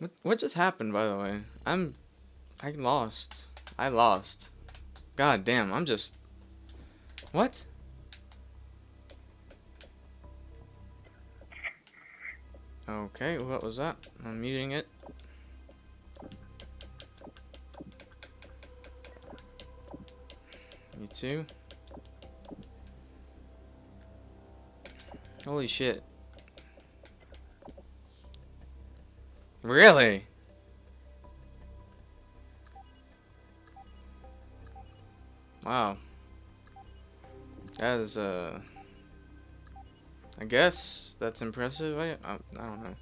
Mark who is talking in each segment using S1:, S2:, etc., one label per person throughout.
S1: What what just happened by the way? I'm I lost. I lost. God damn, I'm just What? Okay, what was that? I'm muting it. Me too. Holy shit. Really? Wow. That is, uh... I guess that's impressive. I, I, I don't know.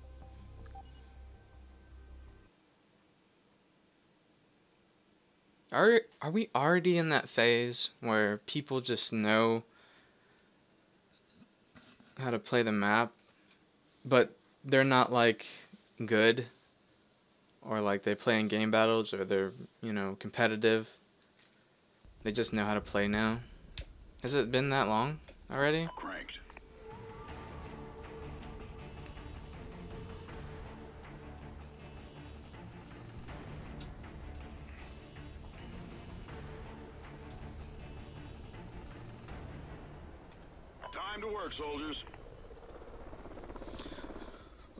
S1: Are, are we already in that phase where people just know how to play the map, but they're not, like, good? Or, like, they play in game battles, or they're, you know, competitive? They just know how to play now? Has it been that long already?
S2: Cranked. Time to work, soldiers.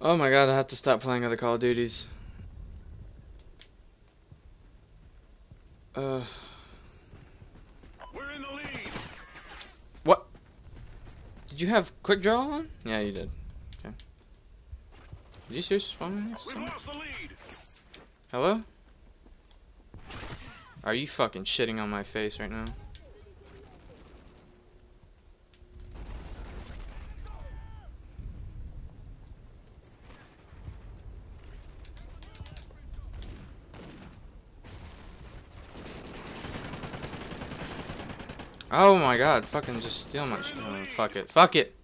S1: Oh my god, I have to stop playing other Call of Duties. Uh...
S2: We're in the lead.
S1: What? Did you have quick draw on? Yeah, you did. Okay. Did you seriously spawn?
S2: We've lost the lead.
S1: Hello? Are you fucking shitting on my face right now? Oh my god, fucking just steal my shit. Oh, fuck it. Fuck it!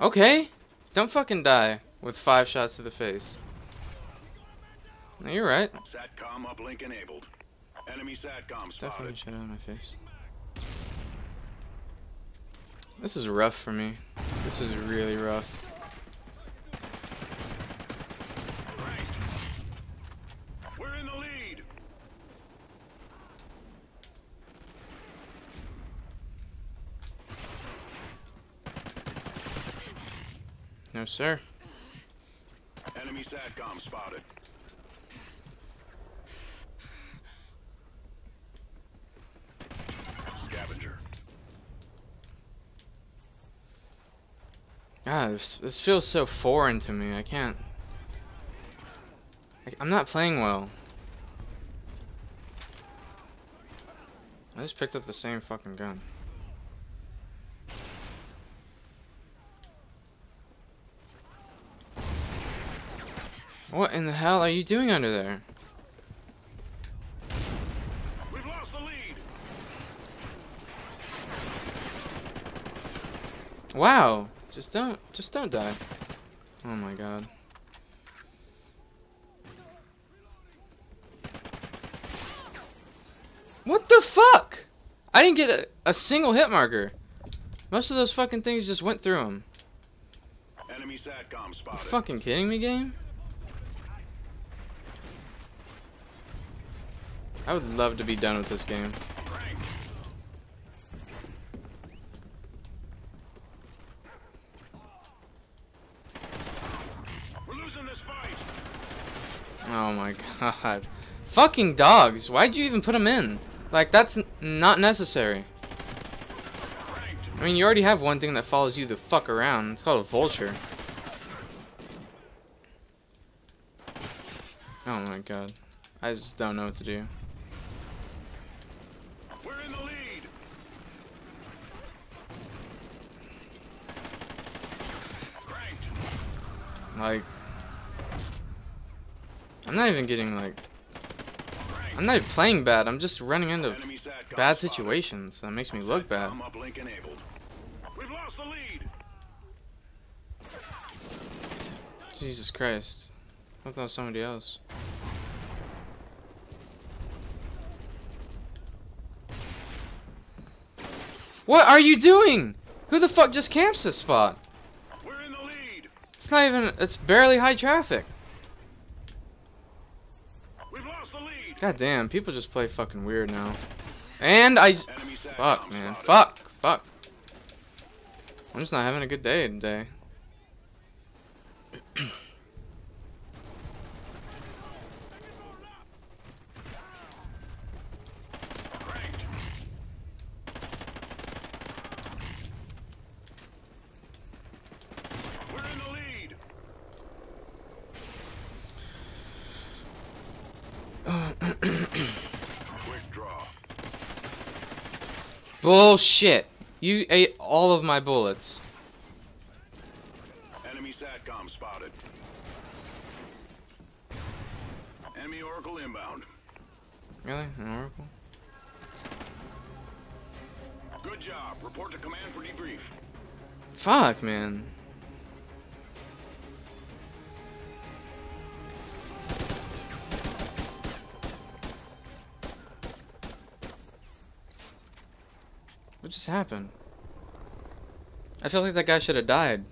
S1: Okay! Don't fucking die with five shots to the face. No, you're right.
S2: Satcom uplink enabled. Enemy Satcom
S1: Definitely shit on my face. This is rough for me. This is really rough.
S2: Cranked. We're in the lead.
S1: No, sir.
S2: Enemy Satcom spotted. Scavenger.
S1: God, this, this feels so foreign to me. I can't. I, I'm not playing well. I just picked up the same fucking gun. What in the hell are you doing under there?
S2: We've lost the lead.
S1: Wow. Just don't just don't die. Oh my god. What the fuck? I didn't get a, a single hit marker. Most of those fucking things just went through him.
S2: Enemy Satcom
S1: You
S2: spotted.
S1: fucking kidding me, game? I would love to be done with this game.
S2: Cranked. We're losing this fight.
S1: Oh my god. Fucking dogs. Why'd you even put them in? Like, that's not necessary. I mean, you already have one thing that follows you the fuck around. It's called a vulture. Oh my god. I just don't know what to do.
S2: We're in the lead. Cranked.
S1: Like, I'm not even getting, like, I'm not even playing bad. I'm just running into bad situations. That makes me look bad.
S2: Satcom uplink enabled. We've lost the lead.
S1: Jesus Christ. I thought somebody else. What are you doing? Who the fuck just camps this spot? It's not even. It's barely high traffic.
S2: We've lost the lead.
S1: God damn, people just play fucking weird now. And I. Fuck, man. Fuck. Fuck. I'm just not having a good day today.
S2: Cranked. We're in the lead. Quick draw.
S1: Bullshit. You ate all of my bullets.
S2: Enemy SATCOM spotted. Enemy Oracle inbound.
S1: Really? An oracle?
S2: Good job. Report to command for debrief.
S1: Fuck, man. What just happened? I feel like that guy should have died.